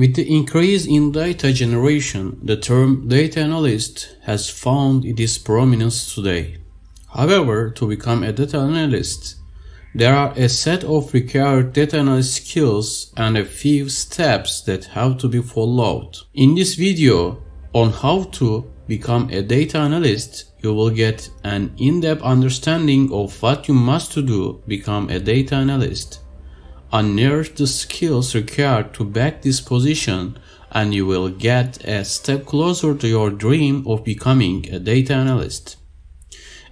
With the increase in data generation, the term data analyst has found its prominence today. However, to become a data analyst, there are a set of required data analyst skills and a few steps that have to be followed. In this video on how to become a data analyst, you will get an in-depth understanding of what you must do to become a data analyst. Unearth the skills required to back this position and you will get a step closer to your dream of becoming a data analyst.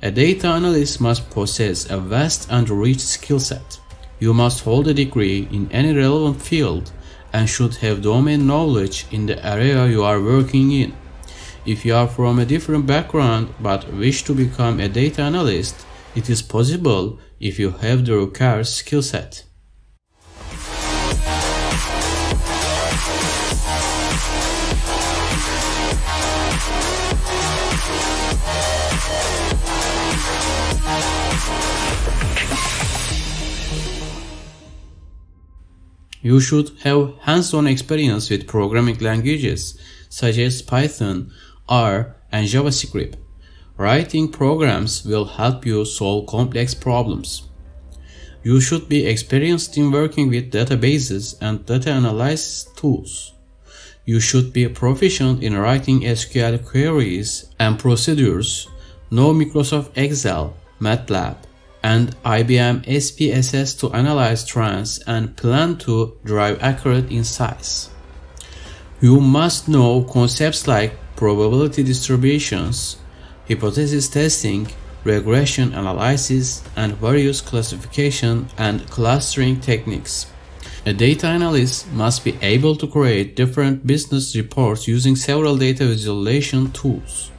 A data analyst must possess a vast and rich skill set. You must hold a degree in any relevant field and should have domain knowledge in the area you are working in. If you are from a different background but wish to become a data analyst, it is possible if you have the required skill set. You should have hands-on experience with programming languages such as Python, R, and JavaScript. Writing programs will help you solve complex problems. You should be experienced in working with databases and data analysis tools. You should be proficient in writing SQL queries and procedures, know Microsoft Excel, MATLAB, and IBM SPSS to analyze trends and plan to drive accurate insights. You must know concepts like probability distributions, hypothesis testing, regression analysis, and various classification and clustering techniques. A data analyst must be able to create different business reports using several data visualization tools.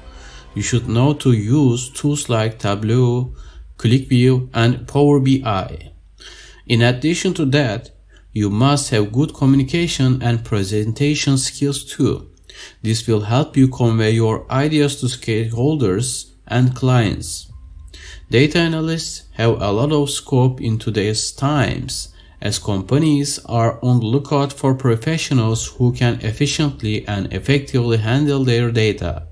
You should know to use tools like Tableau, QlikView, and Power BI. In addition to that, you must have good communication and presentation skills too. This will help you convey your ideas to stakeholders and clients. Data analysts have a lot of scope in today's times as companies are on the lookout for professionals who can efficiently and effectively handle their data.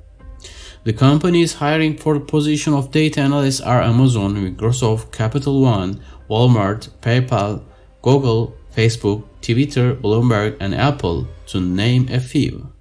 The companies hiring for the position of data analyst are Amazon, Microsoft, Capital One, Walmart, PayPal, Google, Facebook, Twitter, Bloomberg, and Apple, to name a few.